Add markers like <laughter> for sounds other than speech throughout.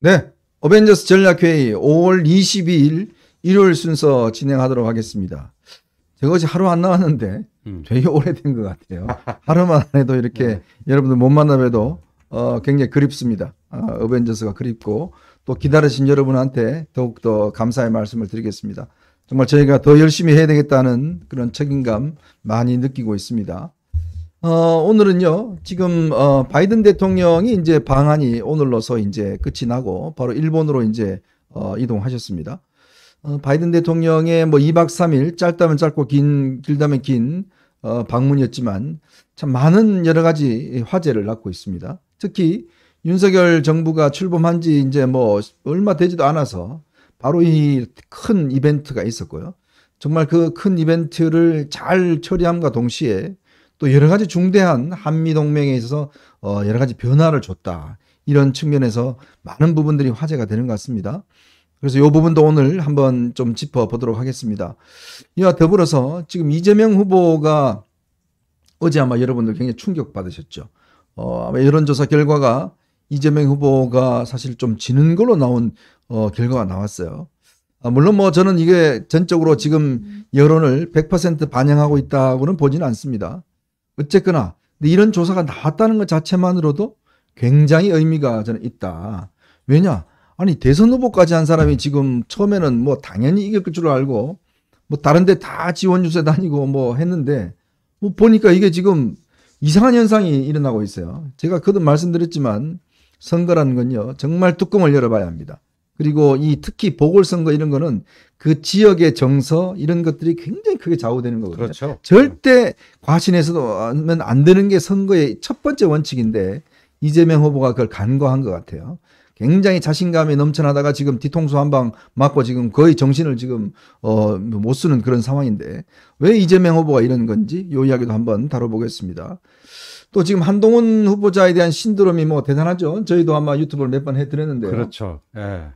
네. 어벤져스 전략회의 5월 22일 일요일 순서 진행하도록 하겠습니다. 제가 어제 하루 안 나왔는데 음. 되게 오래된 것 같아요. <laughs> 하루만 해도 이렇게 네. 여러분들 못 만나봬도 어, 굉장히 그립습니다. 어, 어벤져스가 그립고 또 기다리신 여러분한테 더욱더 감사의 말씀을 드리겠습니다. 정말 저희가 더 열심히 해야 되겠다는 그런 책임감 많이 느끼고 있습니다. 어, 오늘은요, 지금, 어, 바이든 대통령이 이제 방한이 오늘로서 이제 끝이 나고 바로 일본으로 이제, 어, 이동하셨습니다. 어, 바이든 대통령의 뭐 2박 3일 짧다면 짧고 긴, 길다면 긴, 어, 방문이었지만 참 많은 여러 가지 화제를 낳고 있습니다. 특히 윤석열 정부가 출범한 지 이제 뭐 얼마 되지도 않아서 바로 이 큰 이벤트가 있었고요. 정말 그 큰 이벤트를 잘 처리함과 동시에 또 여러 가지 중대한 한미 동맹에 있어서 어 여러 가지 변화를 줬다. 이런 측면에서 많은 부분들이 화제가 되는 것 같습니다. 그래서 이 부분도 오늘 한번 좀 짚어보도록 하겠습니다. 이와 더불어서 지금 이재명 후보가 어제 아마 여러분들 굉장히 충격받으셨죠. 어, 아마 여론조사 결과가 이재명 후보가 사실 좀 지는 걸로 나온 어, 결과가 나왔어요. 아, 물론 뭐 저는 이게 전적으로 지금 여론을 100% 반영하고 있다고는 보지는 않습니다. 어쨌거나 이런 조사가 나왔다는 것 자체만으로도 굉장히 의미가 저는 있다. 왜냐? 아니 대선 후보까지 한 사람이 지금 처음에는 뭐 당연히 이길 줄 알고 뭐 다른데 다 지원 유세 다니고 뭐 했는데 뭐 보니까 이게 지금 이상한 현상이 일어나고 있어요. 제가 그도 말씀드렸지만 선거라는 건요 정말 뚜껑을 열어봐야 합니다. 그리고 이 특히 보궐선거 이런 거는 그 지역의 정서 이런 것들이 굉장히 크게 좌우되는 거거든요. 그렇죠. 절대 과신해서도 하면 안 되는 게 선거의 첫 번째 원칙인데 이재명 후보가 그걸 간과한 것 같아요. 굉장히 자신감이 넘쳐나다가 지금 뒤통수 한 방 맞고 지금 거의 정신을 지금 어 못 쓰는 그런 상황인데 왜 이재명 후보가 이런 건지 요 이야기도 한번 다뤄보겠습니다. 또 지금 한동훈 후보자에 대한 신드롬이 뭐 대단하죠. 저희도 아마 유튜브를 몇 번 해드렸는데요. 그렇죠. 예.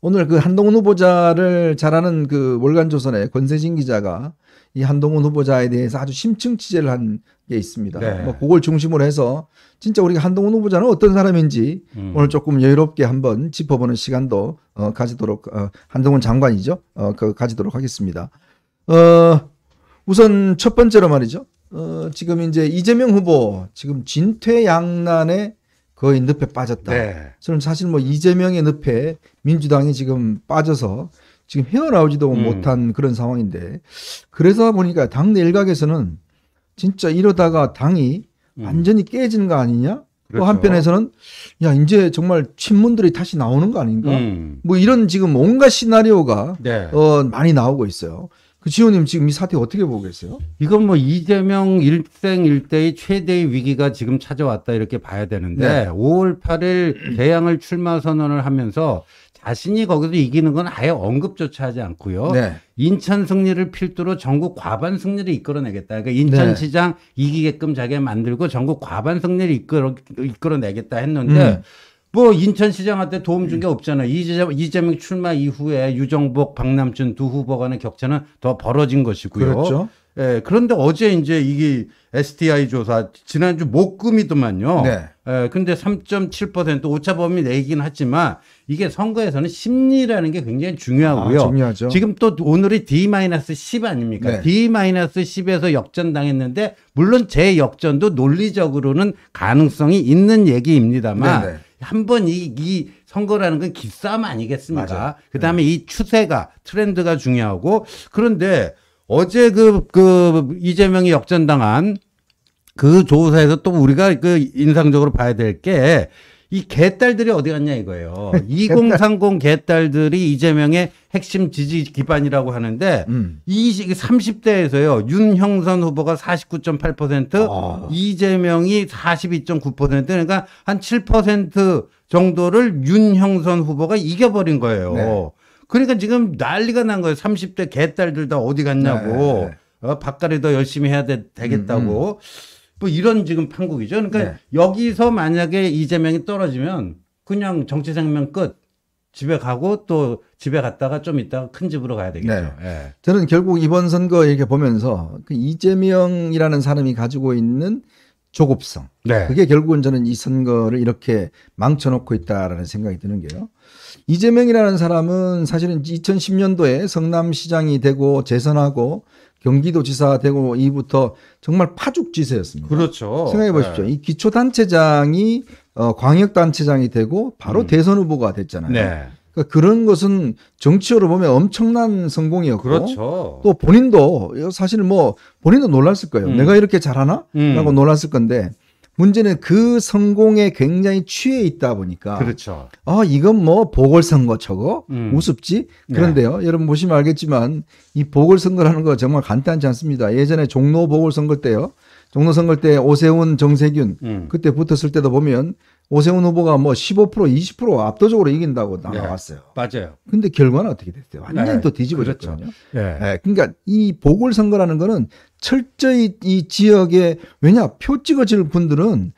오늘 그 한동훈 후보자를 잘 아는 그 월간조선의 권세진 기자가 이 한동훈 후보자에 대해서 아주 심층 취재를 한 게 있습니다. 네. 뭐 그걸 중심으로 해서 진짜 우리가 한동훈 후보자는 어떤 사람인지 음. 오늘 조금 여유롭게 한번 짚어보는 시간도 어, 가지도록 어, 한동훈 장관이죠. 어, 그 가지도록 하겠습니다. 어, 우선 첫 번째로 말이죠. 어, 지금 이제 이재명 후보 지금 진퇴양난에 거의 늪에 빠졌다. 네. 저는 사실 뭐 이재명의 늪에 민주당이 지금 빠져서 지금 헤어나오지도 음. 못한 그런 상황인데 그래서 보니까 당내 일각에서는 진짜 이러다가 당이 음. 완전히 깨지는 거 아니냐? 그렇죠. 또 한편에서는 야 이제 정말 친문들이 다시 나오는 거 아닌가? 음. 뭐 이런 지금 온갖 시나리오가 네. 어, 많이 나오고 있어요. 그 지호님 지금 이 사태 어떻게 보고 계세요? 이건 뭐 이재명 일생 일대의 최대의 위기가 지금 찾아왔다 이렇게 봐야 되는데 네. 5월 8일 대양을 출마 선언을 하면서 자신이 거기서 이기는 건 아예 언급조차 하지 않고요. 네. 인천 승리를 필두로 전국 과반 승리를 이끌어내겠다. 그러니까 인천시장 네. 이기게끔 자기가 만들고 전국 과반 승리를 이끌어, 이끌어내겠다 했는데 음. 뭐 인천시장한테 도움 준 게 없잖아요. 이재명, 이재명 출마 이후에 유정복, 박남춘 두 후보 간의 격차는 더 벌어진 것이고요. 그렇죠. 예, 그런데 어제 이제 이게 STI 조사 지난주 목금이더만요. 네. 예, 근데 3.7% 오차 범위 내긴 하지만 이게 선거에서는 심리라는 게 굉장히 중요하고요. 아, 중요하죠. 지금 또 오늘이 D-10 아닙니까? 네. D-10에서 역전당했는데 물론 제 역전도 논리적으로는 가능성이 있는 얘기입니다만 네, 네. 한번 이, 이 선거라는 건 기싸움 아니겠습니까? 그 다음에 네. 이 추세가, 트렌드가 중요하고, 그런데 어제 그, 그, 이재명이 역전당한 그 조사에서 또 우리가 그 인상적으로 봐야 될 게, 이 개딸들이 어디 갔냐 이거예요. <laughs> 2030 개딸들이 이재명의 핵심 지지 기반이라고 하는데 음. 이 30대에서요. 윤형선 후보가 49.8%, 아. 이재명이 42.9% 그러니까 한 7% 정도를 윤형선 후보가 이겨버린 거예요. 네. 그러니까 지금 난리가 난 거예요. 30대 개딸들 다 어디 갔냐고. 네. 어, 밥가리 더 열심히 해야 되, 겠다고 음, 음. 뭐 이런 지금 판국이죠. 그러니까 네. 여기서 만약에 이재명이 떨어지면 그냥 정치 생명 끝. 집에 가고 또 집에 갔다가 좀 있다가 큰 집으로 가야 되겠죠. 네. 네. 저는 결국 이번 선거 이렇게 보면서 그 이재명이라는 사람이 가지고 있는 조급성. 네. 그게 결국은 저는 이 선거를 이렇게 망쳐놓고 있다라는 생각이 드는 게요. 이재명이라는 사람은 사실은 2010년도에 성남시장이 되고 재선하고 경기도지사 되고 이부터 정말 파죽지세였습니다. 그렇죠. 생각해 보십시오. 네. 이 기초단체장이 어, 광역단체장이 되고 바로 음. 대선 후보가 됐잖아요. 네. 그러니까 그런 것은 정치적으로 보면 엄청난 성공이었고 그렇죠. 또 본인도 사실 뭐 본인도 놀랐을 거예요. 음. 내가 이렇게 잘하나? 음. 라고 놀랐을 건데 문제는 그 성공에 굉장히 취해 있다 보니까 그렇죠. 아 이건 뭐 보궐선거 저거 음. 우습지 그런데요 네. 여러분 보시면 알겠지만 이 보궐선거라는 거 정말 간단하지 않습니다 예전에 종로 보궐선거 때요 종로 선거 때 오세훈 정세균 음. 그때 붙었을 때도 보면 오세훈 후보가 뭐 15% 20% 압도적으로 이긴다고 네. 나왔어요. 네, 맞아요. 근데 결과는 어떻게 됐어요? 완전히 네, 또 뒤집어졌거든요. 그렇죠. 네. 네. 그러니까 이 보궐선거라는 거는 철저히 이 지역에 왜냐 표 찍어질 분들은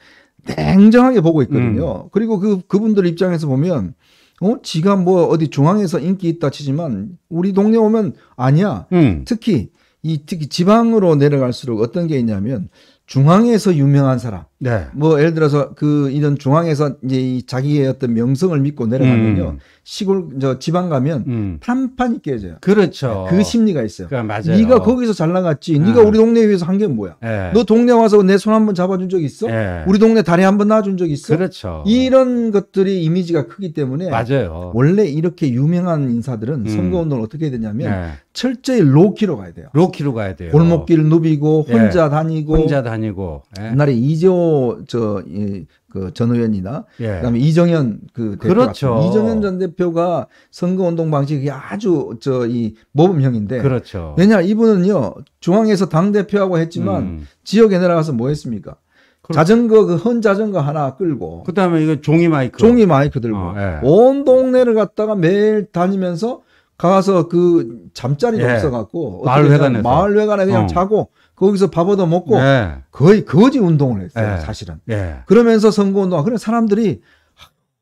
냉정하게 보고 있거든요. 음. 그리고 그 그분들 입장에서 보면 어 지가 뭐 어디 중앙에서 인기 있다 치지만 우리 동네 오면 아니야. 음. 특히 이 특히 지방으로 내려갈수록 어떤 게 있냐면 중앙에서 유명한 사람. 네. 뭐 예를 들어서 그 이런 중앙에서 이제 이 자기의 어떤 명성을 믿고 내려가면요. 음. 시골 저 지방 가면 음. 판판이 깨져요. 그렇죠. 그 심리가 있어요. 그 맞아요. 네가 거기서 잘 나갔지. 네가 아. 우리 동네에 위해서 한 게 뭐야? 네. 너 동네 와서 내 손 한 번 잡아준 적 있어? 네. 우리 동네 다리 한 번 놔준 적 있어? 그렇죠. 이런 것들이 이미지가 크기 때문에 맞아요. 원래 이렇게 유명한 인사들은 음. 선거 운동을 어떻게 해야 되냐면 네. 철저히 로키로 가야 돼요. 로키로 가야 돼요. 골목길 누비고 혼자 다니고 혼자 다니고. 옛날에 이재호 저 이, 그전 의원이나 예. 그다음에 이정현 그 대표 그렇죠. 이정현 전 대표가 선거 운동 방식이 아주 저 이 모범형인데 그렇죠. 왜냐 이분은요 중앙에서 당 대표하고 했지만 음. 지역에 내려가서 뭐 했습니까? 그렇... 자전거 그 헌 자전거 하나 끌고 그다음에 이거 종이 마이크 종이 마이크 들고 어, 예. 온 동네를 갔다가 매일 다니면서 가서 그 잠자리도 예. 없어갖고 마을회관에 마을회관에 그냥 어. 자고 거기서 밥 얻어 먹고 네. 거의 거지 운동을 했어요, 네. 사실은. 네. 그러면서 선거 운동, 그래 사람들이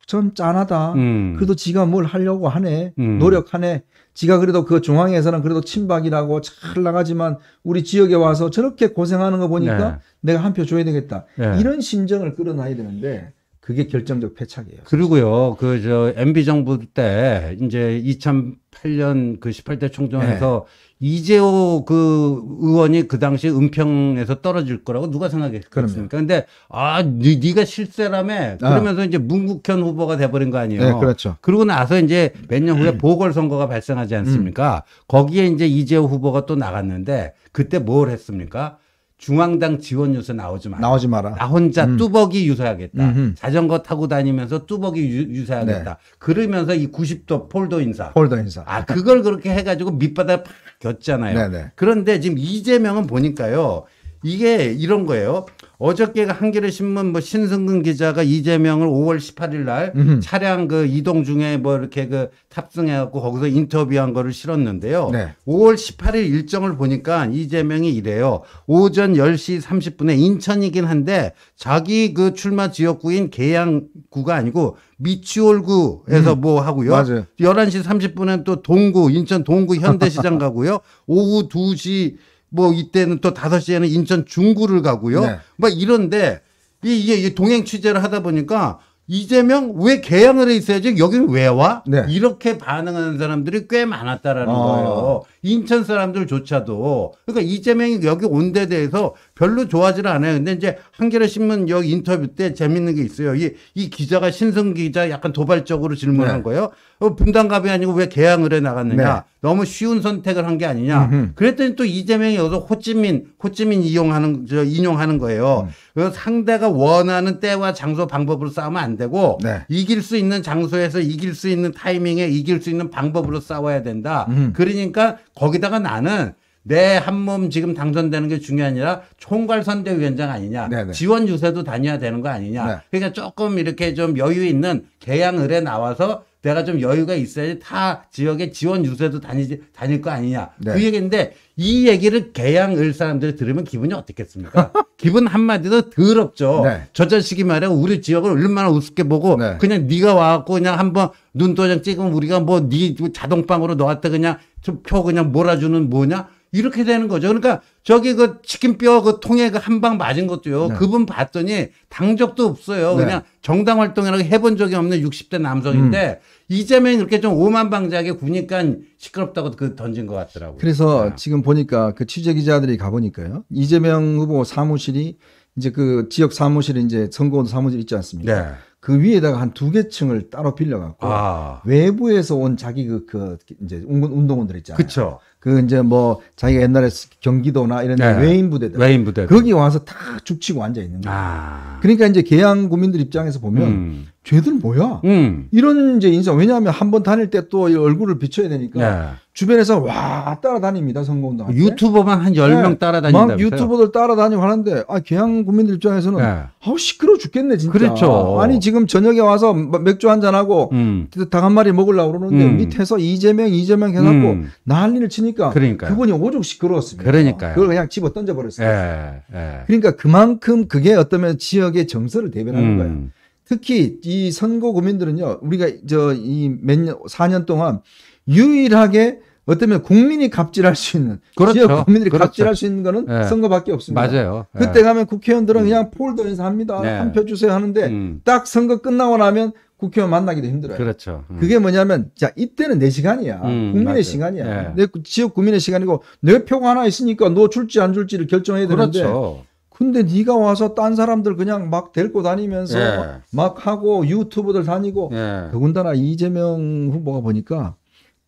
좀 짠하다. 음. 그래도 지가 뭘 하려고 하네. 음. 노력하네. 지가 그래도 그 중앙에서는 그래도 친박이라고 잘 나가지만 우리 지역에 와서 저렇게 고생하는 거 보니까 네. 내가 한 표 줘야 되겠다. 네. 이런 심정을 끌어놔야 되는데 그게 결정적 패착이에요. 그리고요, 그, 저, MB 정부 때, 이제 2008년 그 18대 총선에서 네. 이재호 그 의원이 그 당시 은평에서 떨어질 거라고 누가 생각했겠습니까? 근데 아, 니, 네가 실세라며 아. 그러면서 아. 이제 문국현 후보가 돼버린 거 아니에요. 네, 그렇죠. 그러고 나서 이제 몇 년 후에 음. 보궐선거가 발생하지 않습니까? 음. 거기에 이제 이재호 후보가 또 나갔는데 그때 뭘 했습니까? 중앙당 지원 유서 나오지 마라. 나오지 마라. 나 혼자 음. 뚜벅이 유서하겠다. 음흠. 자전거 타고 다니면서 뚜벅이 유, 서하겠다 네. 그러면서 이 90도 폴더 인사. 폴더 인사. 아, 그걸 그렇게 해가지고 밑바닥 팍 겼잖아요. 네네. 그런데 지금 이재명은 보니까요. 이게 이런 거예요. 어저께 한겨레 신문 뭐 신승근 기자가 이재명을 5월 18일 날 음흠. 차량 그 이동 중에 뭐 이렇게 그 탑승해 갖고 거기서 인터뷰한 거를 실었는데요. 네. 5월 18일 일정을 보니까 이재명이 이래요. 오전 10시 30분에 인천이긴 한데 자기 그 출마 지역구인 계양구가 아니고 미추홀구에서 음. 뭐 하고요. 맞아요. 11시 30분엔 또 동구 인천 동구 현대시장 <laughs> 가고요. 오후 2시 뭐 이때는 또 5시에는 인천 중구를 가고요. 네. 막 이런데 이게 동행 취재를 하다 보니까 이재명 왜 개항을 해 있어야지 여기는 왜 와? 네. 이렇게 반응하는 사람들이 꽤 많았다라는 어. 거예요. 인천 사람들조차도 그러니까 이재명이 여기 온 데 대해서 별로 좋아하지는 않아요. 근데 이제 한겨레 신문 여기 인터뷰 때 재밌는 게 있어요. 이, 이 기자가 신성 기자 약간 도발적으로 질문한 네. 거예요. 어, 분당갑이 아니고 왜 개항을 해 나갔느냐? 네. 너무 쉬운 선택을 한 게 아니냐? 음흠. 그랬더니 또 이재명이 여기서 호찌민 호찌민 이용하는 저 인용하는 거예요. 음. 그래서 상대가 원하는 때와 장소 방법으로 싸우면 안 되고 네. 이길 수 있는 장소에서 이길 수 있는 타이밍에 이길 수 있는 방법으로 싸워야 된다. 음. 그러니까 거기다가 나는 내 한 몸 지금 당선되는 게 중요한 아니라 총괄선대위원장 아니냐. 네네. 지원 유세도 다녀야 되는 거 아니냐. 네. 그러니까 조금 이렇게 좀 여유 있는 개항을에 나와서 내가 좀 여유가 있어야지 타 지역에 지원 유세도 다니지 다닐 거 아니냐. 네. 그 얘기인데 이 얘기를 개항을 사람들이 들으면 기분이 어떻겠습니까? <laughs> 기분 한마디도 더럽죠. 네. 저 자식이 말이야 우리 지역을 얼마나 우습게 보고 네. 그냥 네가 와갖고 그냥 한번 눈도장 찍으면 우리가 뭐 네 자동방으로 너한테 그냥 표 그냥 몰아주는 뭐냐 이렇게 되는 거죠. 그러니까 저기 그 치킨뼈 그 통에 그 한 방 맞은 것도요. 네. 그분 봤더니 당적도 없어요. 네. 그냥 정당 활동이라고 해본 적이 없는 60대 남성인데 음. 이재명이 그렇게 좀 오만 방자하게 구니까 시끄럽다고 그 던진 것 같더라고요. 그래서 네. 지금 보니까 그 취재 기자들이 가보니까요. 이재명 후보 사무실이 이제 그 지역 사무실에 이제 선거원 사무실 있지 않습니까? 네. 그 위에다가 한 두 개 층을 따로 빌려갖고 아, 외부에서 온 자기 그, 그 이제 운동- 운동원들 있잖아요. 그쵸. 그 이제 뭐 자기가 옛날에 경기도나 이런 데 네. 외인 부대들 외인 부대. 거기 와서 다 죽치고 앉아 있는 거예요. 아. 그러니까 이제 개양 국민들 입장에서 보면 음. 쟤들 뭐야? 음. 이런 이제 인상 왜냐하면 한 번 다닐 때 또 얼굴을 비춰야 되니까 네. 주변에서 와 따라다닙니다 선거운동. 유튜버만 한 10명 네. 따라다닌다면서요? 막 유튜버들 따라다니고 하는데 아 개양 국민들 입장에서는 네. 아우 시끄러 죽겠네 진짜. 그렇죠. 아니 지금 저녁에 와서 뭐 맥주 한 잔 하고 음. 닭한 마리 먹으려고 그러는데 음. 밑에서 이재명 이재명 해갖고 음. 난리를 치니까 그러니까요. 그분이 오죽 시끄러웠습니다. 그러니까요. 그걸 그냥 집어 던져 버렸어요. 예. 예. 그러니까 그만큼 그게 어떠면 지역의 정서를 대변하는 거예요. 음. 특히 이 선거 국민들은요, 우리가 저 이 몇 년, 4년 동안 유일하게 어쩌면 국민이 갑질할 수 있는 그렇죠. 지역 국민들이 그렇죠. 갑질할 수 있는 거는 예. 선거밖에 없습니다. 맞아요. 예. 그때 가면 국회의원들은 그냥 폴더 인사합니다. 네. 한표 주세요 하는데 음. 딱 선거 끝나고 나면 국회의원 만나기도 힘들어요. 그렇죠. 음. 그게 뭐냐면 자 이때는 내 시간이야 음, 국민의 맞아요. 시간이야 예. 내 지역 국민의 시간이고 내 표가 하나 있으니까 너 줄지 안 줄지를 결정해야 되는데 그렇죠. 근데 네가 와서 딴 사람들 그냥 막 데리고 다니면서 예. 막 하고 유튜브들 다니고 예. 더군다나 이재명 후보가 보니까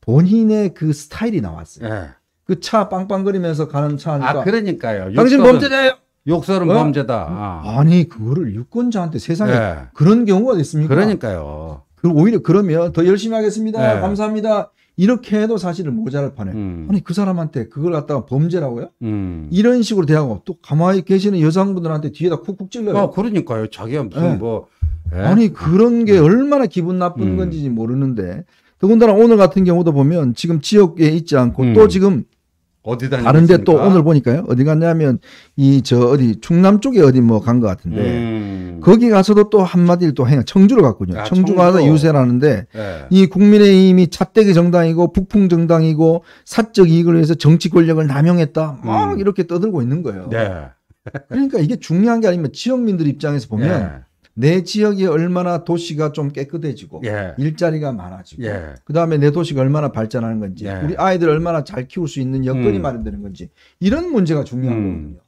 본인의 그 스타일이 나왔어요. 예. 그차 빵빵거리면서 가는 차 하니까 아, 그러니까요. 당신 범죄자예요. 욕설은 어? 범죄다. 아. 아니 그거를 유권자한테 세상에 예. 그런 경우가 있습니까? 그러니까요. 그 오히려 그러면 더 열심히 하겠습니다. 네. 감사합니다. 이렇게 해도 사실은 모자랄 판에 음. 아니 그 사람한테 그걸 갖다가 범죄라고요? 음. 이런 식으로 대하고 또 가만히 계시는 여성분들한테 뒤에다 쿡쿡 찔러요. 아, 그러니까요. 자기가 무슨 예. 뭐 예? 아니 그런 게 얼마나 기분 나쁜 음. 건지 모르는데 더군다나 오늘 같은 경우도 보면 지금 지역에 있지 않고 음. 또 지금 어디 다니고 다른데 또? 오늘 보니까요 어디 갔냐면 이 저 어디 충남 쪽에 어디 뭐 간 것 같은데 음. 거기 가서도 또 한마디를 또 해. 청주로 갔군요. 아, 청주. 가서 유세라는데 예. 이 국민의힘이 찻대기 정당이고 북풍 정당이고 사적 이익을 위해서 정치 권력을 남용했다. 막 음. 이렇게 떠들고 있는 거예요. 네. 그러니까 이게 중요한 게 아니면 지역민들 입장에서 보면 예. 내 지역이 얼마나 도시가 좀 깨끗해지고 예. 일자리가 많아지고 예. 그다음에 내 도시가 얼마나 발전하는 건지 예. 우리 아이들 얼마나 잘 키울 수 있는 여건이 음. 마련되는 건지 이런 문제가 중요한 음. 거거든요.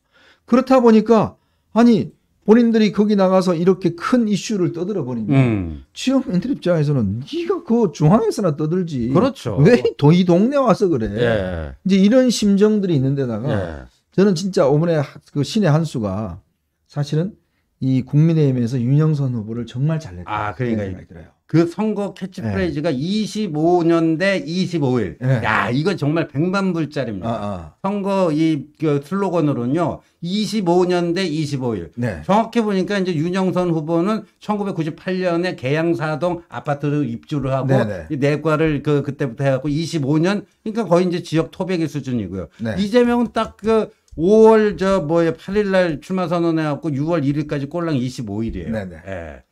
그렇다 보니까 아니 본인들이 거기 나가서 이렇게 큰 이슈를 떠들어 버리면 음. 지역민들 입장에서는 네가 그 중앙에서나 떠들지 그렇죠. 왜 이 동네 와서 그래 예. 이제 이런 심정들이 있는데다가 예. 저는 진짜 오번에 하- 그 신의 한 수가 사실은 이 국민의힘에서 윤영선 후보를 정말 잘 냈다. 아, 그러니까 생각이 들어요. 그 선거 캐치프레이즈가 25년 대 25일. 예. 야, 이거 정말 백만불짜리입니다. 아, 아. 선거 이 그 슬로건으로는요. 25년 대 25일. 네. 정확히 보니까 이제 윤영선 후보는 1998년에 계양사동 아파트를 입주를 하고 네네. 이 내과를 그 그때부터 해 갖고 25년 그러니까 거의 이제 지역 토백의 수준이고요. 네. 이재명은 딱그 5월 저 뭐야 8일날 출마 선언해갖고 6월 1일까지 꼴랑 25일이에요. 네네. 예.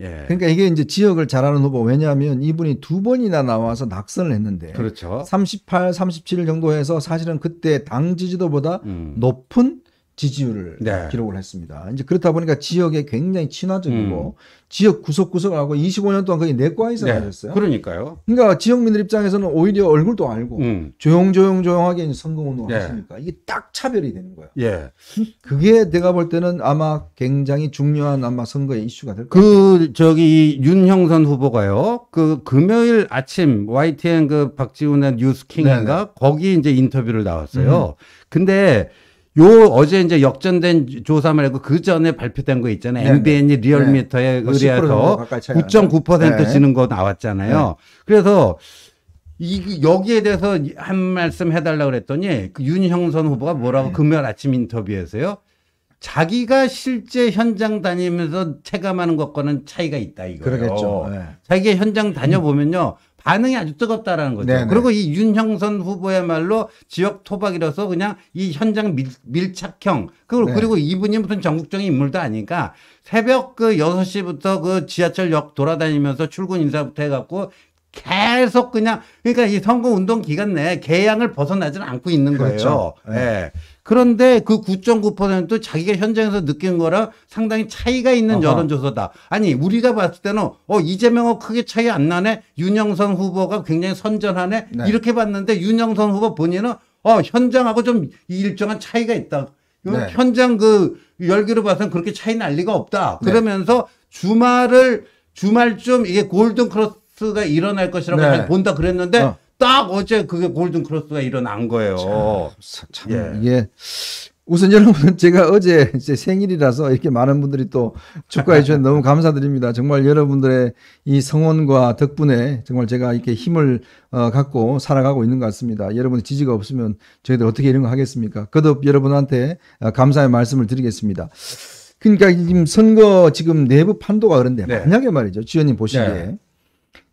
예. 그러니까 이게 이제 지역을 잘하는 후보 왜냐하면 이분이 두 번이나 나와서 낙선을 했는데 그렇죠. 38, 37 정도 해서 사실은 그때 당 지지도보다 음. 높은 지지율을 네. 기록을 했습니다. 이제 그렇다 보니까 지역에 굉장히 친화적이고 음. 지역 구석구석을 하고 25년 동안 거의 내과에서 네. 가졌어요. 그러니까요. 그러니까 지역민들 입장에서는 오히려 얼굴도 알고 음. 조용조용 조용하게 이제 선거 운동을 네. 하시니까 이게 딱 차별이 되는 거예요. 예. 그게 내가 볼 때는 아마 굉장히 중요한 아마 선거의 이슈가 될 거예요. 그 저기 윤형선 후보가요. 그 금요일 아침 YTN 그 박지훈의 뉴스킹인가 거기 이제 인터뷰를 나왔어요. 근데 요 어제 이제 역전된 조사 말고 그 전에 발표된 거 있잖아요. 네네. MBN이 리얼미터에 뭐10% 정도 의뢰해서 가까이 차이가 9.9% 나죠? 네. 지는 거 나왔잖아요. 그래서 이 여기에 대해서 한 말씀 해달라 그랬더니 그 윤형선 후보가 뭐라고 네. 금요일 아침 인터뷰에서요. 자기가 실제 현장 다니면서 체감하는 것과는 차이가 있다 이거예요. 그러겠죠. 네. 자기가 현장 다녀보면요. 반응이 아주 뜨겁다라는 거죠. 네네. 그리고 이 윤형선 후보야말로 지역 토박이라서 그냥 이 현장 밀, 밀착형. 그리고, 네. 그리고 이분이 무슨 전국적인 인물도 아니까 새벽 그 6시부터 그 지하철역 돌아다니면서 출근 인사부터 해갖고 계속 그냥 그러니까 이 선거 운동 기간 내에 개양을 벗어나지는 않고 있는 그렇죠. 거예요. 예. 그런데 그 9.9% 자기가 현장에서 느낀 거랑 상당히 차이가 있는 어허. 여론조사다. 아니 우리가 봤을 때는 어 이재명하고 크게 차이 안 나네. 윤영선 후보가 굉장히 선전하네. 네. 이렇게 봤는데 윤영선 후보 본인은 어 현장하고 좀 일정한 차이가 있다. 네. 현장 그 열기로 봐서는 그렇게 차이 날 리가 없다. 네. 그러면서 주말을 주말쯤 이게 골든 크로스가 일어날 것이라고 네. 잘 본다 그랬는데 어. 딱 어제 그게 골든 크로스가 일어난 거예요. 참, 참 예. 이게 우선 여러분 제가 어제 제 생일이라서 이렇게 많은 분들이 또 축하해 주셔서 너무 감사드립니다. 정말 여러분들의 이 성원과 덕분에 정말 제가 이렇게 힘을 어, 갖고 살아가고 있는 것 같습니다. 여러분의 지지가 없으면 저희들 어떻게 이런 거 하겠습니까? 거듭 여러분한테 어, 감사의 말씀을 드리겠습니다. 그러니까 지금 선거 지금 내부 판도가 그런데 네. 만약에 말이죠. 지원님 보시기에 네.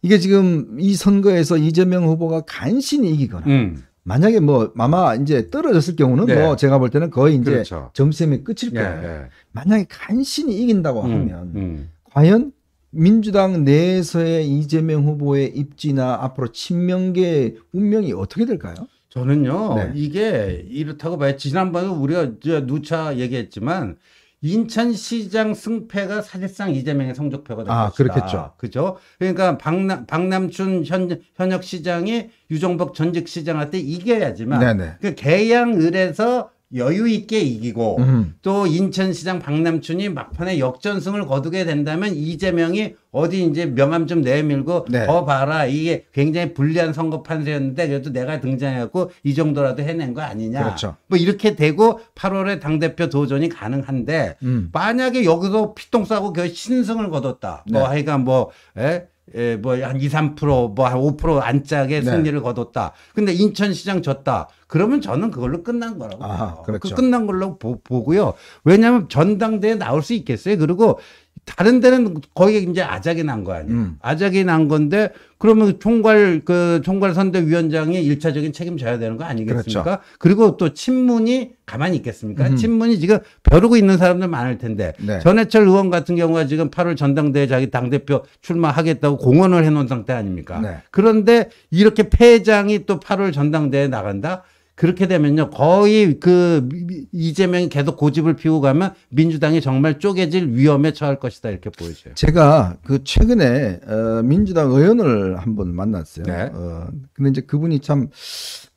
이게 지금 이 선거에서 이재명 후보가 간신히 이기거나 음. 만약에 뭐 아마 이제 떨어졌을 경우는 네. 뭐 제가 볼 때는 거의 이제 그렇죠. 점수의 끝일 예, 거예요. 예. 만약에 간신히 이긴다고 음, 하면 음. 과연 민주당 내에서의 이재명 후보의 입지나 앞으로 친명계의 운명이 어떻게 될까요? 저는요 네. 이게 이렇다고 봐요. 지난번에 우리가 저 누차 얘기했지만 인천시장 승패가 사실상 이재명의 성적표가 될 아, 것이다. 그렇겠죠. 그죠? 그러니까 박남, 박남춘 현, 현역 시장이 유정복 전직 시장한테 이겨야지만 네네. 그 개양을에서 여유 있게 이기고 음. 또 인천시장 박남춘이 막판에 역전승을 거두게 된다면 이재명이 어디 이제 명함 좀 내밀고 네. 더 봐라 이게 굉장히 불리한 선거 판세였는데 그래도 내가 등장해갖고 이 정도라도 해낸 거 아니냐 그렇죠. 뭐 이렇게 되고 8월에 당 대표 도전이 가능한데 음. 만약에 여기서 피똥 싸고 그 신승을 거뒀다 네. 뭐 하여간 뭐 에? 에, 뭐, 한 2, 3%, 뭐, 한 5% 안짝의 네. 승리를 거뒀다. 근데 인천시장 졌다. 그러면 저는 그걸로 끝난 거라고. 봐요. 그렇죠. 그 끝난 걸로 보, 보고요. 왜냐하면 전당대에 나올 수 있겠어요. 그리고 다른 데는 거의 이제 아작이 난 거 아니에요. 음. 아작이 난 건데 그러면 총괄 그 총괄 선대위원장이 일차적인 책임져야 되는 거 아니겠습니까? 그렇죠. 그리고또 친문이 가만히 있겠습니까? 음. 친문이 지금 벼르고 있는 사람들 많을 텐데 네. 전해철 의원 같은 경우가 지금 8월 전당대회 자기 당 대표 출마하겠다고 공언을 해놓은 상태 아닙니까? 네. 그런데 이렇게 패장이 또 8월 전당대회에 나간다? 그렇게 되면요, 거의 그 이재명이 계속 고집을 피우고 가면 민주당이 정말 쪼개질 위험에 처할 것이다 이렇게 보여져요. 제가 그 최근에 어, 민주당 의원을 한 번 만났어요. 네. 어, 근데 이제 그분이 참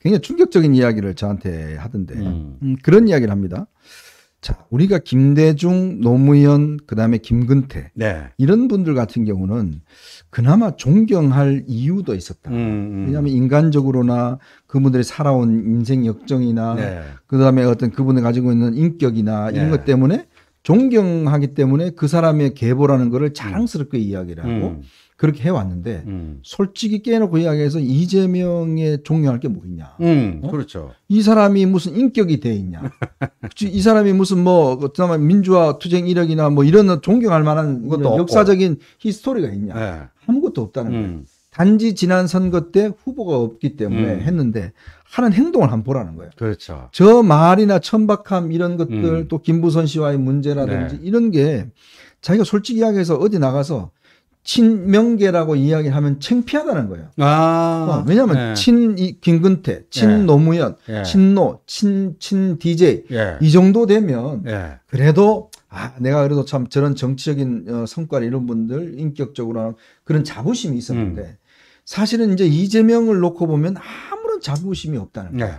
굉장히 충격적인 이야기를 저한테 하던데 음. 음, 그런 이야기를 합니다. 자, 우리가 김대중, 노무현, 그다음에 김근태 네. 이런 분들 같은 경우는 그나마 존경할 이유도 있었다. 음, 음. 왜냐하면 인간적으로나 그분들이 살아온 인생 역정이나 네. 그다음에 어떤 그분이 가지고 있는 인격이나 이런 네. 것 때문에 존경하기 때문에 그 사람의 계보라는 거를 자랑스럽게 이야기를 하고 음, 그렇게 해왔는데 음. 솔직히 깨놓고 이야기해서 이재명에 존경할 게 뭐 있냐? 음, 어? 그렇죠. 이 사람이 무슨 인격이 돼 있냐? 그치? 이 사람이 무슨 뭐 그다음에 민주화 투쟁 이력이나 뭐 이런 존경할 만한 것도 이런 없고. 역사적인 히스토리가 있냐? 네. 아무것도 없다는 거예요. 음. 단지 지난 선거 때 후보가 없기 때문에 음. 했는데 하는 행동을 한번 보라는 거예요. 그렇죠. 저 말이나 천박함 이런 것들 음. 또 김부선 씨와의 문제라든지 네. 이런 게 자기가 솔직히 이야기해서 어디 나가서 친명계라고 이야기하면 창피하다는 거예요. 아. 어, 왜냐하면 네. 친 이- 김근태, 친 노무현, 예. 친노, 친, 친 DJ 예. 이 정도 되면 예. 그래도 아 내가 그래도 참 저런 정치적인 어, 성과를 이룬 분들 인격적으로 그런 자부심이 있었는데 음. 사실은 이제 이재명을 놓고 보면 아무런 자부심이 없다는 거예요.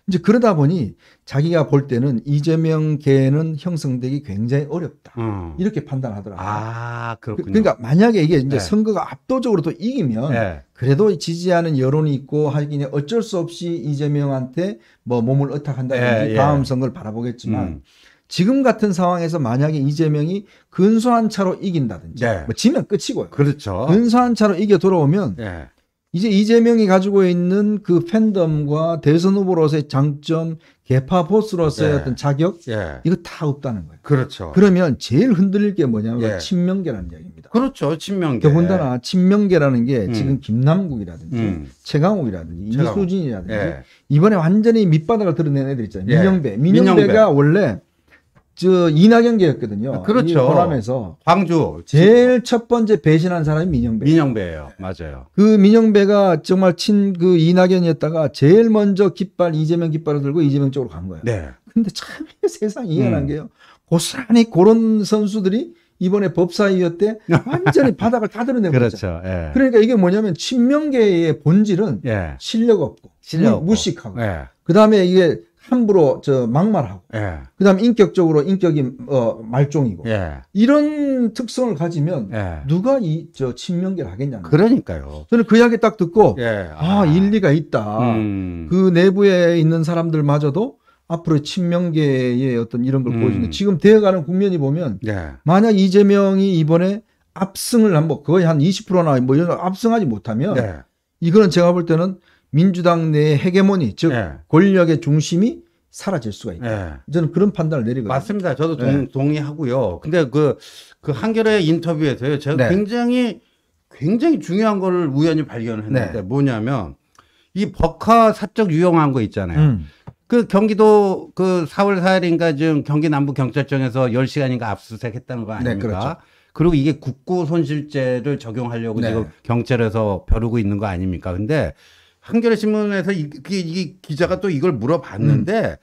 예. 이제 그러다 보니 자기가 볼 때는 이재명계는 형성되기 굉장히 어렵다. 음. 이렇게 판단하더라고요. 아, 그, 그렇군요. 러니까 만약에 이게 이제 네. 선거가 압도적으로 또 이기면 예. 그래도 지지하는 여론이 있고 하긴 어쩔 수 없이 이재명한테 뭐 몸을 의탁한다든지 예, 예. 다음 선거를 바라보겠지만 음. 지금 같은 상황에서 만약에 이재명이 근소한 차로 이긴다든지 네. 뭐 지면 끝이고요. 그렇죠. 근소한 차로 이겨 돌아오면 예. 이제 이재명이 가지고 있는 그 팬덤과 대선 후보로서의 장점, 개파 보스로서의 네. 어떤 자격 예. 이거 다 없다는 거예요. 그렇죠. 그러면 제일 흔들릴 게 뭐냐면 예. 친명계라는 이야기입니다. 그렇죠. 친명계. 더군다나 친명계라는 게 음. 지금 김남국이라든지 음. 최강욱이라든지 최강욱. 이수진이라든지 예. 이번에 완전히 밑바닥을 드러낸 애들 있잖아요. 예. 민영배. 민영배. 민영배가 원래 저 이낙연계였거든요. 아, 그렇죠. 호남에서 광주 제일 첫 번째 배신한 사람이 민영배. 민영배예요. 맞아요. 그 민영배가 정말 친 그 이낙연이었다가 제일 먼저 깃발 이재명 깃발을 들고 이재명 쪽으로 간 거예요. 네. 근데 참 세상이 희한한 음. 게요. 고스란히 그런 선수들이 이번에 법사위원 때 완전히 바닥을 다 드러내고. 그렇죠. 예. 그러니까 이게 뭐냐면 친명계의 본질은 예. 실력 없고 실력. 무식하고 예. 그다음에 이게 함부로 저 막말하고 예. 그다음에 인격적으로 인격이 어 말종이고 예. 이런 특성을 가지면 예. 누가 이 저 친명계를 하겠냐는 거예요. 그러니까요. 저는 그 이야기 딱 듣고 예. 아 일리가 있다. 음. 그 내부에 있는 사람들마저도 앞으로 친명계의 어떤 이런 걸 음. 보여주는 지금 되어가는 국면이 보면 예. 만약 이재명이 이번에 압승을 한번 거의 한 20%나 뭐 이런 압승하지 못하면 네. 이거는 제가 볼 때는 민주당 내의 헤게모니 즉 예. 권력의 중심이 사라질 수가 있다. 예. 저는 그런 판단을 내리거든요. 맞습니다. 저도 동, 네. 동의하고요. 근데 그, 그 한겨레 인터뷰에서요. 제가 네. 굉장히, 굉장히 중요한 거를 우연히 발견을 했는데 네. 뭐냐면 이 버카 사적 유용한 거 있잖아요. 음. 그 경기도 그 4월 4일인가 지금 경기 남부 경찰청에서 10시간인가 압수수색 했다는 거 아닙니까? 네, 그렇죠. 그리고 이게 국고 손실죄를 적용하려고 네. 지금 경찰에서 벼르고 있는 거 아닙니까? 근데 한겨레 신문에서 이, 이, 이 기자가 또 이걸 물어봤는데 음.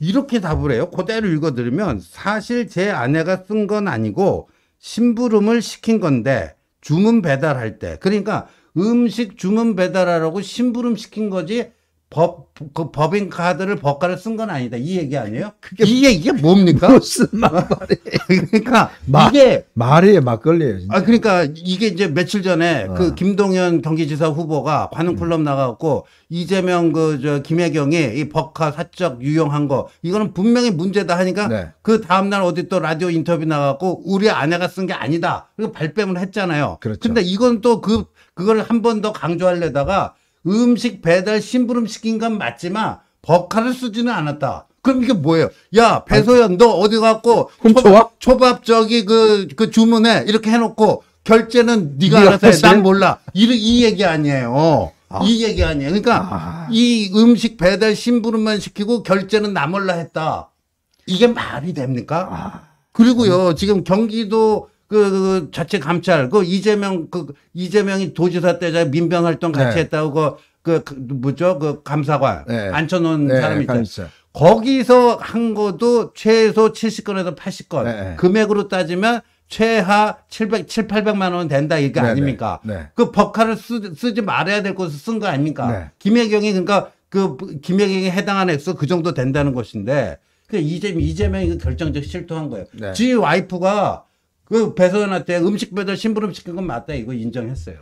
이렇게 답을 해요. 그대로 읽어드리면 사실 제 아내가 쓴 건 아니고 심부름을 시킨 건데 주문 배달할 때 그러니까 음식 주문 배달하라고 심부름 시킨 거지 법, 그 법인 카드를 법카를 쓴 건 아니다. 이 얘기 아니에요? 그게 이게, 이게 뭡니까? 무슨 말 <laughs> 그러니까 마- 이게 말에 막걸리예요. 진짜. 아 그러니까 이게 이제 며칠 전에 어. 그 김동연 경기지사 후보가 관훈 클럽 나가갖고 이재명 그 저 김혜경이 이 법카 사적 유용한 거 이거는 분명히 문제다 하니까 네. 그 다음날 어디 또 라디오 인터뷰 나가고 우리 아내가 쓴 게 아니다. 그리고 발뺌을 했잖아요. 그렇죠. 근데 이건 또 그 그걸 한 번 더 강조하려다가 음식 배달 심부름 시킨 건 맞지만 법카를 쓰지는 않았다. 그럼 이게 뭐예요? 야 배소연 너 어디 갔고 훔쳐와? 초밥 저기 그, 그 주문에 이렇게 해놓고 결제는 네가 알아서 해. 난 몰라. 이, 이 얘기 아니에요. 이 얘기 아니에요. 그러니까 아. 이 음식 배달 심부름만 시키고 결제는 나 몰라 했다. 이게 말이 됩니까? 아. 그리고요, 지금 경기도 그, 그 자체 감찰, 그 이재명, 그 이재명이 도지사 때자 민변 활동 같이 네. 했다고 그, 그, 그 뭐죠? 그 감사관 네. 앉혀놓은 네, 사람 있잖아요. 거기서 한 것도 최소 70건에서 80건. 네. 금액으로 따지면 최하 700, 7, 800만 원 된다 이게 네, 아닙니까? 네, 네. 그 법카를 쓰, 쓰지 말아야 될 곳을 쓴 거 아닙니까? 네. 김혜경이 그러니까 그 김혜경이 해당하는 액수 그 정도 된다는 것인데 그 이재명, 이재명이 그 결정적 실토한 거예요. 네. 지 와이프가 그 배서연한테 음식 배달 심부름 시킨 건 맞다 이거 인정했어요.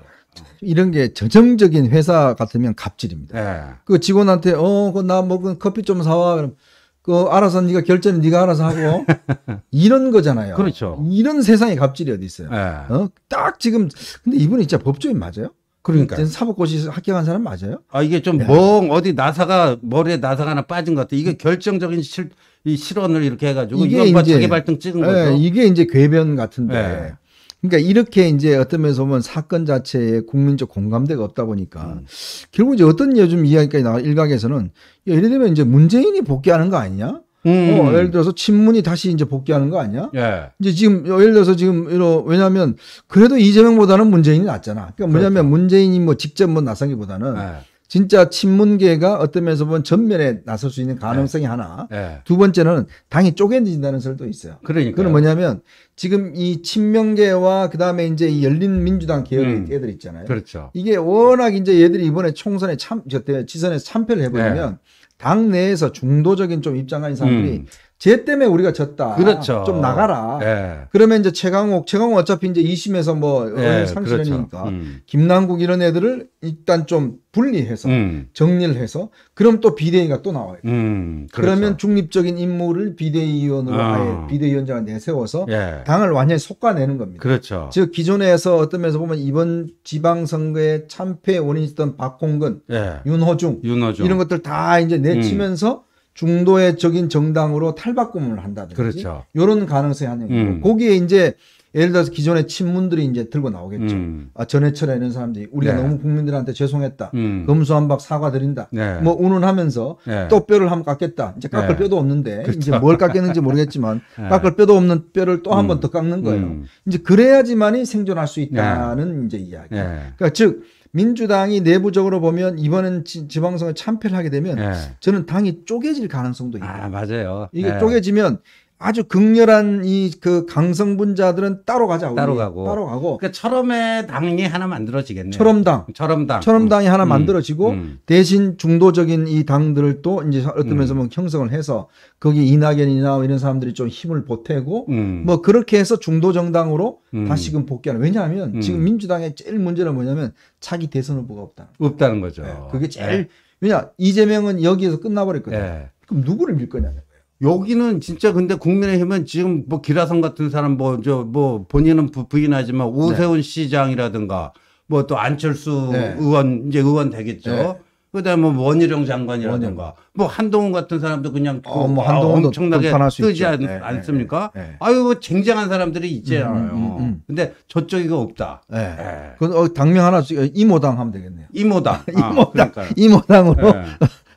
이런 게 저정적인 회사 같으면 갑질입니다. 예. 그 직원한테 어, 그나 먹은 커피 좀 사와. 그럼 그 알아서 네가 결제는 네가 알아서 하고 <laughs> 이런 거잖아요. 그렇죠. 이런 세상에 갑질이 어디 있어요? 예. 어? 딱 지금 근데 이분이 진짜 법조인 맞아요? 그러니까요. 사법고시 합격한 사람 맞아요? 아 이게 좀 멍 어디 나사가 머리에 나사가 하나 빠진 것 같아. 이게 결정적인 실, 이 실언을 이렇게 해가지고 이게 이건 뭐 이제- 자기 발등 찍은 거죠. 예, 이게 이제 궤변 같은데. 네. 그러니까 이렇게 이제 어떤 면에서 보면 사건 자체에 국민적 공감대가 없다 보니까 음. 결국 이제 어떤 요즘 이야기까지 나와 일각에서는 예를 들면 이제 문재인이 복귀하는 거 아니냐? 음. 어, 예를 들어서 친문이 다시 이제 복귀하는 거 아니야? 예. 이제 지금 예를 들어서 지금 이런 왜냐하면 그래도 이재명보다는 문재인이 낫잖아. 그러니까 뭐냐면 문재인이 뭐 직접 뭐 나서기보다는 예. 진짜 친문계가 어떤 면에서 보면 전면에 나설 수 있는 가능성이 하나. 예. 두 번째는 당이 쪼개진다는 설도 있어요. 그러니까. 그건 뭐냐면 지금 이 친명계와 그 다음에 이제 이 열린 민주당 계열 음. 애들 있잖아요. 그렇죠. 이게 워낙 이제 얘들이 이번에 총선에 참, 때 지선에서 참패를 해버리면 당 내에서 중도적인 좀 입장 가진 사람들이 음. 쟤 때문에 우리가 졌다. 그렇죠. 좀 나가라. 예. 그러면 이제 최강욱, 최강욱 어차피 이제 2심에서 뭐 예, 상실하니까 그렇죠. 음. 김남국 이런 애들을 일단 좀 분리해서 음. 정리를 해서 그럼 또 비대위가 또 나와요. 음. 그러면 그렇죠. 중립적인 인물을 비대위원으로 어. 아예 비대위원장을 내세워서 예. 당을 완전히 솎아내는 겁니다. 그렇죠. 즉 기존에서 어떤 면에서 보면 이번 지방선거에 참패 원인이 있었던 박홍근, 예. 윤호중 윤호중. 이런 것들 다 이제 내치면서 중도의 적인 정당으로 탈바꿈을 한다든지 그렇죠. 이런 가능성이 하는 거고 음. 거기에 이제 예를 들어서 기존의 친문들이 이제 들고 나오겠죠. 음. 아, 전해철에 이런 사람들이 우리가 네. 너무 국민들한테 죄송했다. 음. 검수한박 사과드린다. 네. 뭐 운운하면서 네. 또 뼈를 한번 깎겠다. 이제 깎을 네. 뼈도 없는데 그렇죠. 이제 뭘 깎겠는지 모르겠지만 <laughs> 네. 깎을 뼈도 없는 뼈를 또 한번 음. 더 깎는 거예요. 음. 이제 그래야지만이 생존할 수 있다는 이제 이야기. 네. 그러니까 즉 민주당이 내부적으로 보면 이번엔 지, 지방선거 참패를 하게 되면 네. 저는 당이 쪼개질 가능성도 있다. 아 맞아요. 이게 네. 쪼개지면 아주 극렬한 이 그 강성분자들은 따로 가자. 따로 가고. 따로 가고. 그러니까 철험의 당이 하나 만들어지겠네요. 철험당. 철험당. 철험당이 하나 음. 만들어지고 음. 대신 중도적인 이 당들을 또 이제 어떤 면에서 보면 형성을 해서 거기 이낙연이나 이런 사람들이 좀 힘을 보태고 음. 뭐 그렇게 해서 중도 정당으로 음. 다시금 복귀하는. 왜냐하면 음. 지금 민주당의 제일 문제는 뭐냐면 차기 대선 후보가 없다. 없다는 거죠. 네, 그게 제일 왜냐 이재명은 여기에서 끝나버렸거든. 요 네. 그럼 누구를 밀 거예요. 여기는 진짜 근데 국민의힘은 지금 뭐 기라성 같은 사람 뭐 저뭐 본인은 부, 부인하지만 오세훈 시장이라든가 뭐 또 안철수 네. 의원 이제 의원 되겠죠. 네. 그다음에 뭐 원희룡 장관이라든가 뭐 한동훈 같은 사람도 그냥 어, 뭐 아, 한동훈도 엄청나게 뜨지. 않, 네, 네, 않습니까? 네, 네. 아유 뭐 쟁쟁한 사람들이 있잖아요. 음, 음, 음, 음. 근데 저쪽이가 없다. 네. 예. 그 어, 당명 하나 쓰- 이모당 하면 되겠네요. 이모당. <laughs> 아, 이모당. 그러니까요. 이모당으로 예.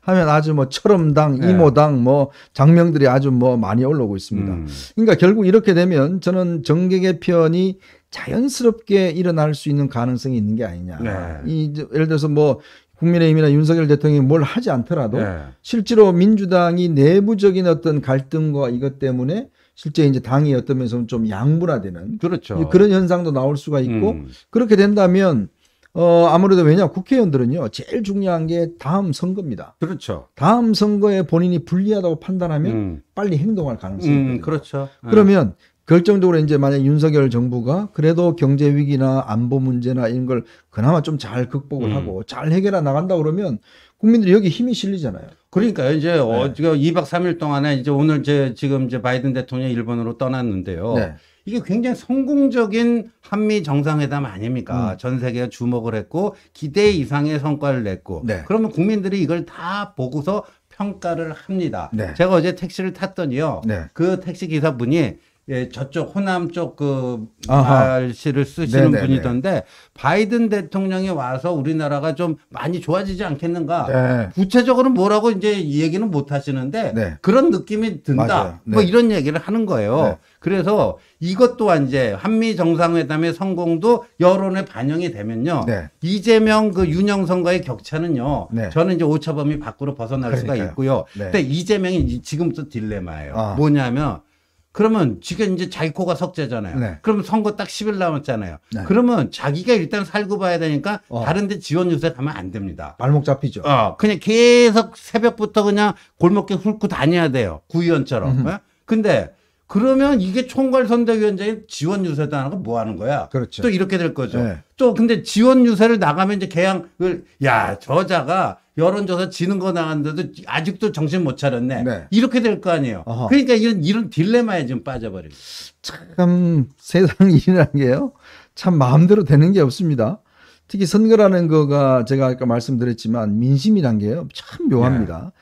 하면 아주 뭐 철험당, 네. 이모당 뭐 장명들이 아주 뭐 많이 올라오고 있습니다. 음. 그러니까 결국 이렇게 되면 저는 정계 개편이 자연스럽게 일어날 수 있는 가능성이 있는 게 아니냐. 네. 이 예를 들어서 뭐 국민의힘이나 윤석열 대통령이 뭘 하지 않더라도 예. 실제로 민주당이 내부적인 어떤 갈등과 이것 때문에 실제 이제 당이 어떤 면에서는 좀 양분화되는 그렇죠. 그런 현상도 나올 수가 있고 음. 그렇게 된다면 어 아무래도 왜냐 국회의원들은요 제일 중요한 게 다음 선거입니다. 그렇죠. 다음 선거에 본인이 불리하다고 판단하면 음. 빨리 행동할 가능성이 음. 그렇죠. 예. 그러면 결정적으로 이제 만약 윤석열 정부가 그래도 경제 위기나 안보 문제나 이런 걸 그나마 좀 잘 극복을 음. 하고 잘 해결해 나간다 그러면 국민들이 여기 힘이 실리잖아요. 그러니까 이제 네. 어, 지금 2박 3일 동안에 이제 오늘 제 지금 이제 바이든 대통령이 일본으로 떠났는데요. 네. 이게 굉장히 성공적인 한미 정상회담 아닙니까? 음. 전 세계가 주목을 했고 기대 이상의 성과를 냈고 네. 그러면 국민들이 이걸 다 보고서 평가를 합니다. 네. 제가 어제 택시를 탔더니요. 네. 그 택시 기사분이 예, 저쪽 호남 쪽 그. 말씨를 쓰시는 네네네. 분이던데 바이든 대통령이 와서 우리나라가 좀 많이 좋아지지 않겠는가? 네. 구체적으로 뭐라고 이제 이 얘기는 못 하시는데 네. 그런 느낌이 든다. 맞아요. 네. 뭐 이런 얘기를 하는 거예요. 네. 그래서 이것 또한 이제 한미 정상회담의 성공도 여론에 반영이 되면요. 네. 이재명 그 윤영 선거의 격차는요. 네. 저는 이제 오차범위 밖으로 벗어날 수가 그러니까요. 있고요. 네. 근데 이재명이 이- 지금부터 딜레마예요. 아. 뭐냐면 그러면 지금 이제 자기 코가 석재잖아요. 네. 그럼 선거 딱 10일 남았잖아요. 네. 그러면 자기가 일단 살고 봐야 되니까 어. 다른데 지원 유세 가면 안 됩니다. 발목 잡히죠. 어, 그냥 계속 새벽부터 그냥 골목길 훑고 다녀야 돼요. 구의원처럼. 어? 근데 그러면 이게 총괄선대위원장이 지원 유세도 안 하고 뭐 하는 거야? 그렇죠. 또 이렇게 될 거죠. 네. 또 근데 지원 유세를 나가면 이제 개항을 야 저자가 여론조사 지는 거 나갔는데도 아직도 정신 못 차렸네. 네. 이렇게 될 거 아니에요. 어허. 그러니까 이런 이런 딜레마에 지금 빠져버리고. 참 세상 <laughs> 일이라는 게요. 참 마음대로 되는 게 없습니다. 특히 선거라는 거가 제가 아까 말씀드렸지만 민심이란 게요. 참 묘합니다.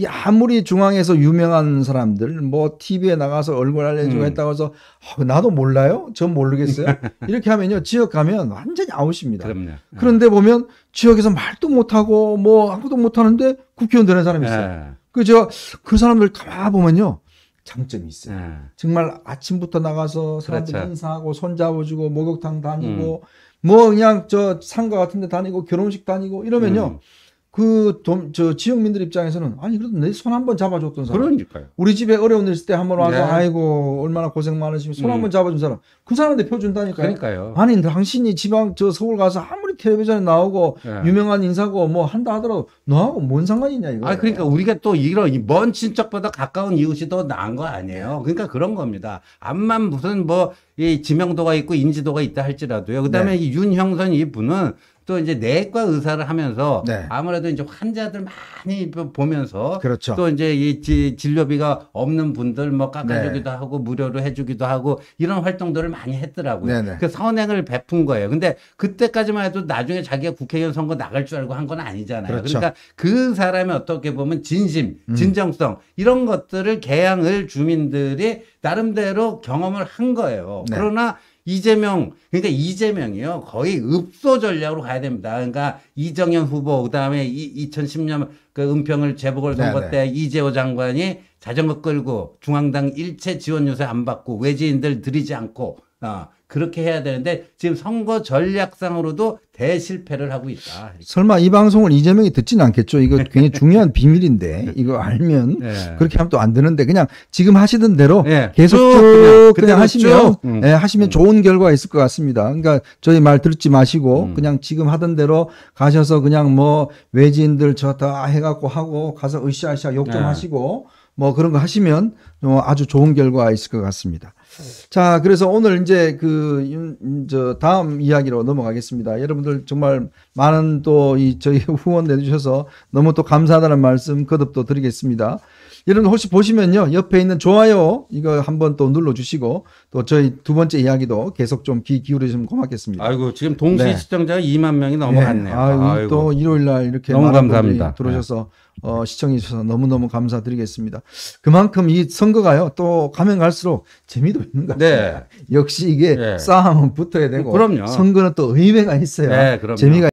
이 아무리 중앙에서 유명한 사람들 뭐 TV에 나가서 얼굴 알려주고 음. 했다고 해서 아, 나도 몰라요? 전 모르겠어요. <laughs> 이렇게 하면요. 지역 가면 완전히 아웃입니다. 그럼요. 그런데 보면 지역에서 말도 못하고 뭐 아무도 못하는데 국회의원 되는 사람이 있어요. 예. 그 제가 그 사람들 가만 보면요. 장점이 있어요. 예. 정말 아침부터 나가서 사람들 그렇죠. 인사하고 손잡아주고 목욕탕 다니고 음. 뭐 그냥 저 상가 같은 데 다니고 결혼식 다니고 이러면요. 음. 그저 지역민들 입장에서는 아니 그래도 내 손 한 번 잡아줬던 사람 그러니까요. 우리 집에 어려운 일 있을 때 한 번 와서 네. 아이고 얼마나 고생 많으시면 손한 음. 번 잡아준 사람 그 사람한테 표 준다니까요. 그러니까요. 아니 당신이 지방 저 서울 가서 아무리 텔레비전에 나오고 예. 유명한 인사고 뭐 한다 하더라도 너하고 뭔 상관이냐 이거. 아, 그러니까 우리가 또 이런 이먼 친척보다 가까운 이웃이 더 나은 거 아니에요. 그러니까 그런 겁니다. 암만 무슨 뭐 이 지명도가 있고 인지도가 있다 할지라도요. 그 다음에 네. 이 윤형선 이분은 또 이제 내과 의사를 하면서 네. 아무래도 이제 환자들 많이 보면서 그렇죠. 또 이제 이 지- 진료비가 없는 분들 뭐 깎아주기도 네. 하고 무료로 해주기도 하고 이런 활동들을 많이 했더라고요. 네네. 그 선행을 베푼 거예요. 근데 그때까지만 해도 나중에 자기가 국회의원 선거 나갈 줄 알고 한 건 아니잖아요. 그렇죠. 그러니까 그 사람이 어떻게 보면 진심, 음. 진정성 이런 것들을 개항을 주민들이 나름대로 경험을 한 거예요. 네. 그러나 이재명 그러니까 이재명이요 거의 읍소 전략으로 가야 됩니다. 그러니까 이정현 후보 그다음에 이 2010년 그 은평을 재보궐 선거 네네. 때 이재호 장관이 자전거 끌고 중앙당 일체 지원 요새 안 받고 외지인들 들이지 않고 아 그렇게 해야 되는데 지금 선거 전략상으로도 대실패를 하고 있다. 설마 이 방송을 이재명이 듣지는 않겠죠. 이거 굉장히 중요한 <laughs> 비밀인데 이거 알면 네. 그렇게 하면 또 안 되는데 그냥 지금 하시던 대로 네. 계속 쭉쭉 그냥 그냥, 그대로 하시면 쭉. 음. 예, 하시면 좋은 결과가 있을 것 같습니다. 그러니까 저희 말 듣지 마시고 음. 그냥 지금 하던 대로 가셔서 그냥 뭐 외지인들 저다 해갖고 하고 가서 으쌰으쌰 욕좀 네. 하시고 뭐 그런 거 하시면 어, 아주 좋은 결과가 있을 것 같습니다. 자, 그래서 오늘 이제 그, 윤- 저, 다음 이야기로 넘어가겠습니다. 여러분들 정말 많은 또 이 저희 <laughs> 후원 내주셔서 너무 또 감사하다는 말씀 거듭 또 드리겠습니다. 여러분 혹시 보시면요. 옆에 있는 좋아요 이거 한번 또 눌러주시고 또 저희 두 번째 이야기도 계속 좀 귀 기울여주시면 고맙겠습니다. 아이고 지금 동시 네. 시청자가 2만 명이 넘어갔네요. 네. 아이고, 아이고. 또 일요일 날 이렇게 너무 감사합니다. 들어오셔서 어, 시청해 주셔서 너무너무 감사드리겠습니다. 그만큼 이 선거가요. 또 가면 갈수록 재미도 있는 것 같아요. 네. 역시 이게 네. 싸움은 붙어야 되고 그럼요. 선거는 또 의미가 있어요. 네, 그럼요. 재미가